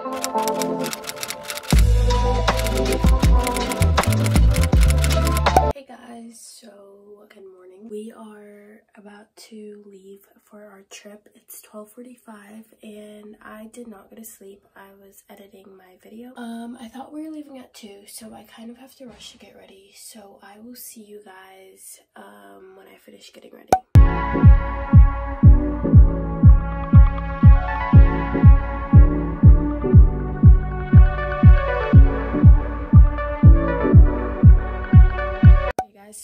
Hey guys, so good morning. We are about to leave for our trip. It's 12.45 and I did not go to sleep. I was editing my video. Um, I thought we were leaving at 2, so I kind of have to rush to get ready. So I will see you guys um, when I finish getting ready.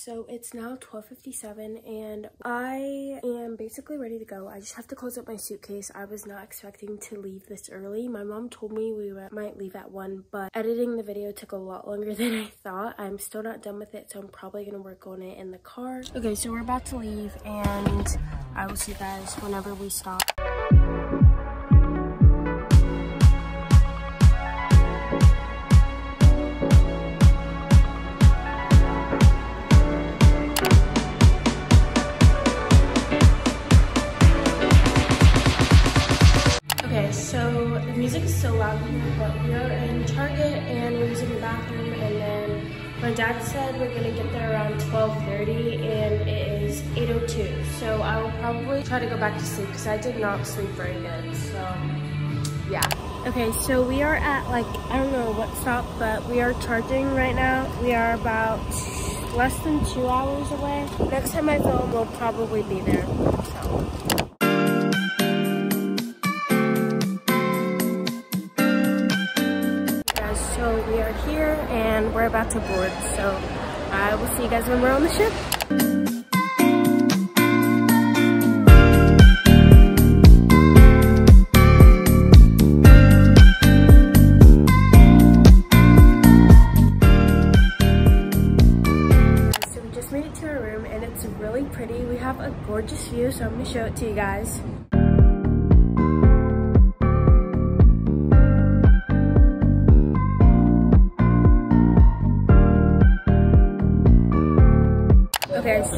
So it's now 12.57 and I am basically ready to go. I just have to close up my suitcase. I was not expecting to leave this early. My mom told me we might leave at 1, but editing the video took a lot longer than I thought. I'm still not done with it, so I'm probably going to work on it in the car. Okay, so we're about to leave and I will see you guys whenever we stop. Dad said we're gonna get there around 12.30 and it is 8.02. So I will probably try to go back to sleep because I did not sleep very good, so yeah. Okay, so we are at like, I don't know what stop, but we are charging right now. We are about less than two hours away. Next time I film, we'll probably be there, so. We're about to board so i will see you guys when we're on the ship. So we just made it to our room and it's really pretty. We have a gorgeous view so i'm going to show it to you guys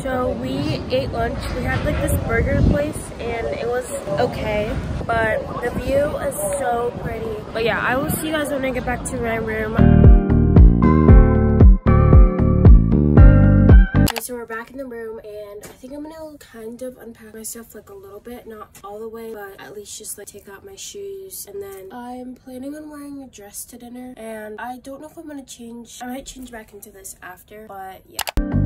so we ate lunch. We had like this burger place and it was okay, but the view is so pretty. But yeah, I will see you guys when I get back to my room. So we're back in the room and I think I'm gonna kind of unpack my stuff like a little bit, not all the way, but at least just like take out my shoes. And then I'm planning on wearing a dress to dinner and I don't know if I'm gonna change. I might change back into this after, but yeah.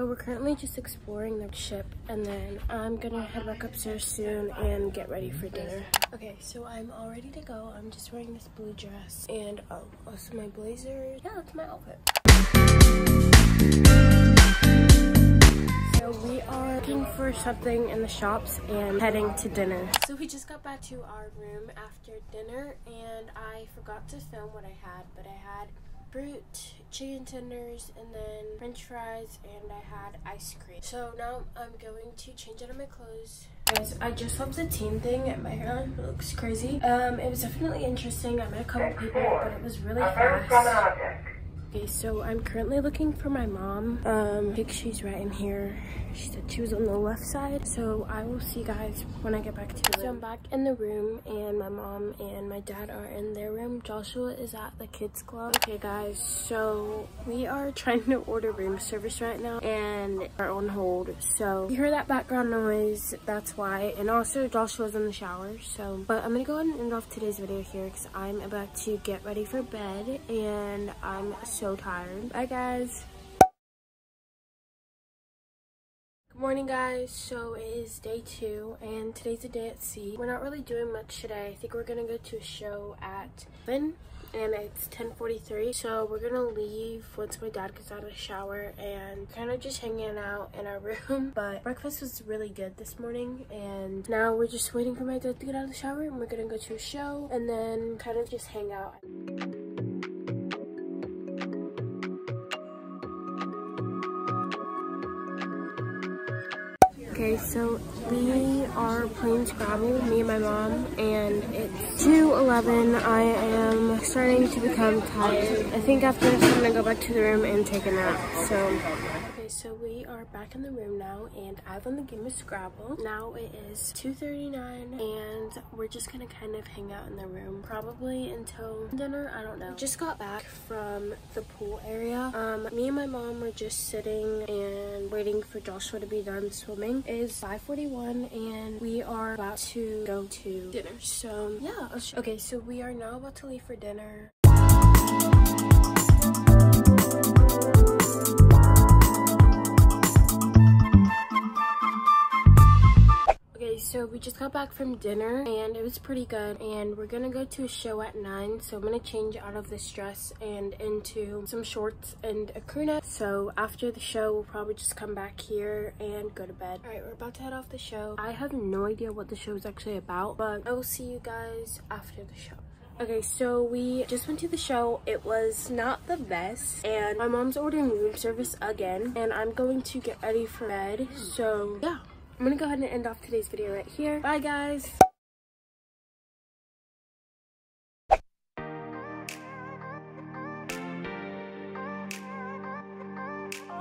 So we're currently just exploring the ship and then I'm gonna head back upstairs soon and get ready for dinner. Okay, so I'm all ready to go. I'm just wearing this blue dress and oh, also my blazer. Yeah, that's my outfit. So we are looking for something in the shops and heading to dinner. So we just got back to our room after dinner and I forgot to film what I had, but I had fruit, chicken tenders, and then french fries, and I had ice cream. So now I'm going to change out of my clothes. Guys, I just love the team thing. My hairline looks crazy. Um, it was definitely interesting. I met a couple people, but it was really fast. Okay, so I'm currently looking for my mom. Um, I think she's right in here. She said she was on the left side. So I will see you guys when I get back to the. So I'm back in the room and my mom and my dad are in their room. Joshua is at the kids club. Okay guys, so we are trying to order room service right now and are on hold. So you hear that background noise, that's why. And also Joshua's in the shower. So, but I'm gonna go ahead and end off today's video here because I'm about to get ready for bed and I'm tired. Bye guys. Good morning guys, so it is day two and today's a day at sea. We're not really doing much today. I think we're gonna go to a show at 7 and it's 10.43 so we're gonna leave once my dad gets out of the shower and kind of just hanging out in our room but breakfast was really good this morning and now we're just waiting for my dad to get out of the shower and we're gonna go to a show and then kind of just hang out Okay, so we are playing Scrabble, with me and my mom, and it's 2.11. I am starting to become tired. I think after this I'm gonna go back to the room and take a nap, so. Okay, so we are back in the room now and I've on the game of Scrabble. Now it is 2.39 and we're just gonna kind of hang out in the room probably until dinner. I don't know. Just got back from the pool area. Um, me and my mom were just sitting and waiting for Joshua to be done swimming. It is 5.41 and we are about to go to dinner. So yeah, okay, so we are now about to leave for dinner. So we just got back from dinner and it was pretty good and we're gonna go to a show at 9 so I'm gonna change out of this dress and into some shorts and a crew neck so after the show we'll probably just come back here and go to bed all right we're about to head off the show I have no idea what the show is actually about but I will see you guys after the show Okay, so we just went to the show. It was not the best. And my mom's ordering room service again. And I'm going to get ready for bed. So, yeah. I'm gonna go ahead and end off today's video right here. Bye guys!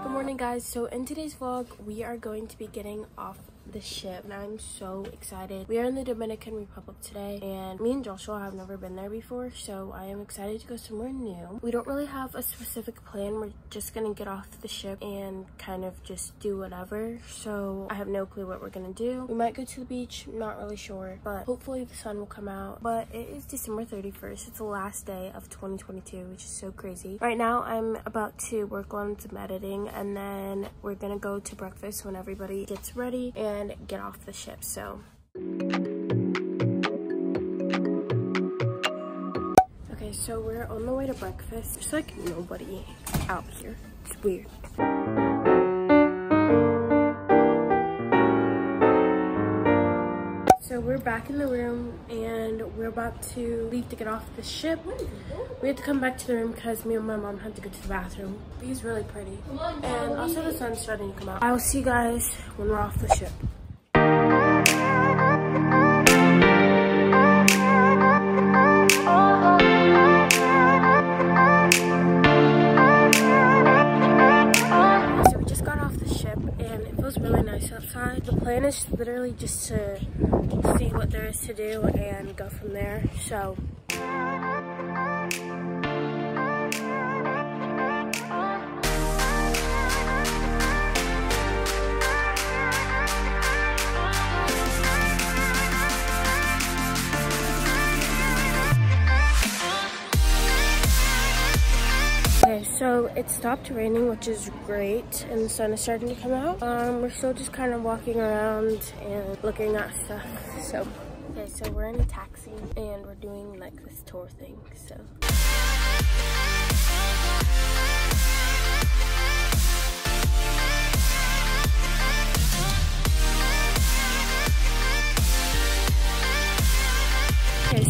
Good morning guys, so in today's vlog we are going to be getting off the ship and I'm so excited. We are in the Dominican Republic today and me and Joshua have never been there before so I am excited to go somewhere new. We don't really have a specific plan. We're just gonna get off the ship and kind of just do whatever. So I have no clue what we're gonna do. We might go to the beach, not really sure, but hopefully the sun will come out. But it is December 31st. It's the last day of 2022, which is so crazy. Right now I'm about to work on some editing and then we're gonna go to breakfast when everybody gets ready and get off the ship. So. Okay, so we're on the way to breakfast. There's like nobody out here. It's weird. So we're back in the room and we're about to leave to get off the ship. We had to come back to the room because me and my mom had to go to the bathroom. He's really pretty. And also the sun's starting to come out. I will see you guys when we're off the ship. Outside. The plan is literally just to see what there is to do and go from there. So it stopped raining, which is great, and the sun is starting to come out. Um, we're still just kind of walking around and looking at stuff. So, okay, so we're in a taxi and we're doing like this tour thing. So.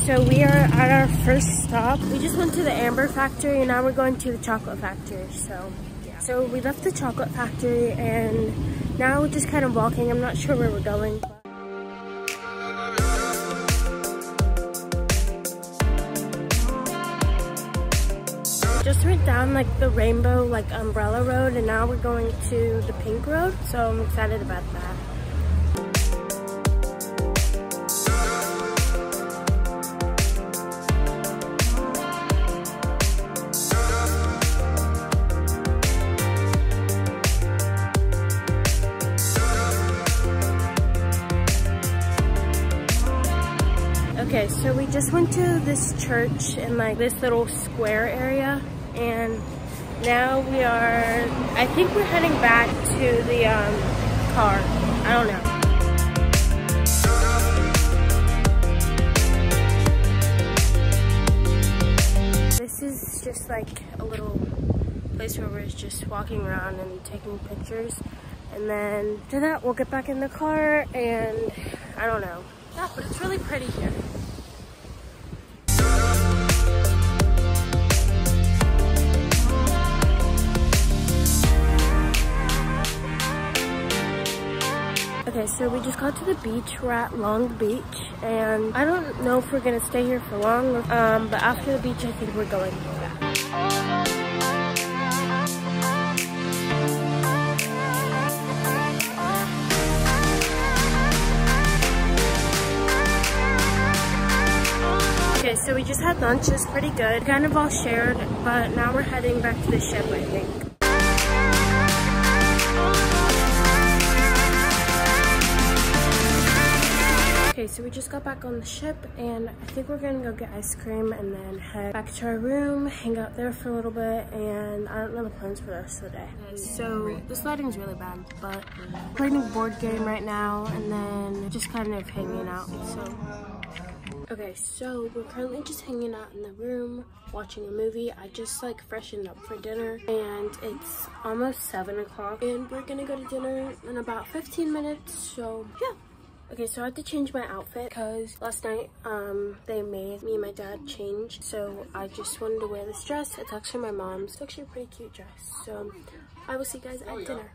So we are at our first stop. We just went to the Amber factory and now we're going to the chocolate factory. So, yeah. So we left the chocolate factory and now we're just kind of walking. I'm not sure where we're going. just went down like the rainbow like umbrella road and now we're going to the pink road so i'm excited about that so we just went to this church in like this little square area and now we are, I think we're heading back to the um, car. I don't know. This is just like a little place where we're just walking around and taking pictures. And then to that, we'll get back in the car and I don't know. Yeah, but it's really pretty here. guys, so we just got to the beach. We're at Long Beach, and I don't know if we're gonna stay here for long, um, but after the beach, I think we're going back. so we just had lunch. It was pretty good. Kind of all shared, but now we're heading back to the ship, I think. We just got back on the ship and I think we're gonna go get ice cream and then head back to our room, hang out there for a little bit, and I don't know the plans for the rest of the day. So this lighting's really bad, but playing a board game right now and then just kind of hanging out, so. Okay, so we're currently just hanging out in the room, watching a movie. I just like freshened up for dinner and it's almost seven o'clock and we're gonna go to dinner in about 15 minutes, so yeah. Okay, so I had to change my outfit because last night um, they made me and my dad change. So I just wanted to wear this dress. It's actually my mom's. It's actually a pretty cute dress. So I will see you guys at dinner.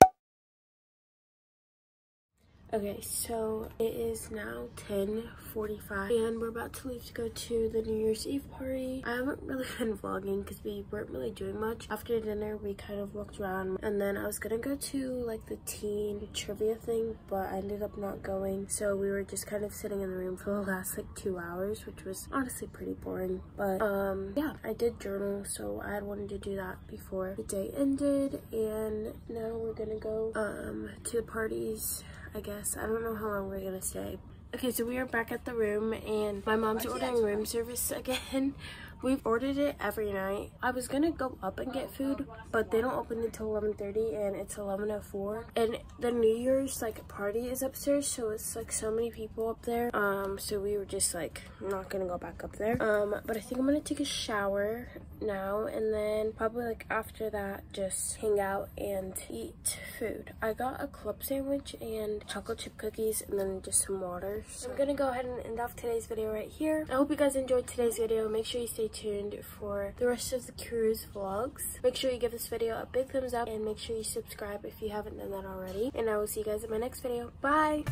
Okay, so it is now 10.45 and we're about to leave to go to the New Year's Eve party. I haven't really been vlogging because we weren't really doing much. After dinner, we kind of walked around and then I was gonna go to like the teen trivia thing, but I ended up not going. So we were just kind of sitting in the room for the last like two hours, which was honestly pretty boring. But um, yeah, I did journal, so I had wanted to do that before the day ended. And now we're gonna go um, to the parties I guess. I don't know how long we're gonna stay. Okay, so we are back at the room and my mom's ordering room service again. We've ordered it every night. I was gonna go up and get food, but they don't open until 11.30 and it's 11.04. And the New Year's like party is upstairs, so it's like so many people up there. Um, so we were just like not gonna go back up there. Um, but I think I'm gonna take a shower now and then probably like after that just hang out and eat food. I got a club sandwich and chocolate chip cookies and then just some water. So I'm gonna go ahead and end off today's video right here. I hope you guys enjoyed today's video. Make sure you stay tuned for the rest of the cruise vlogs. Make sure you give this video a big thumbs up and make sure you subscribe if you haven't done that already. And I will see you guys in my next video. Bye!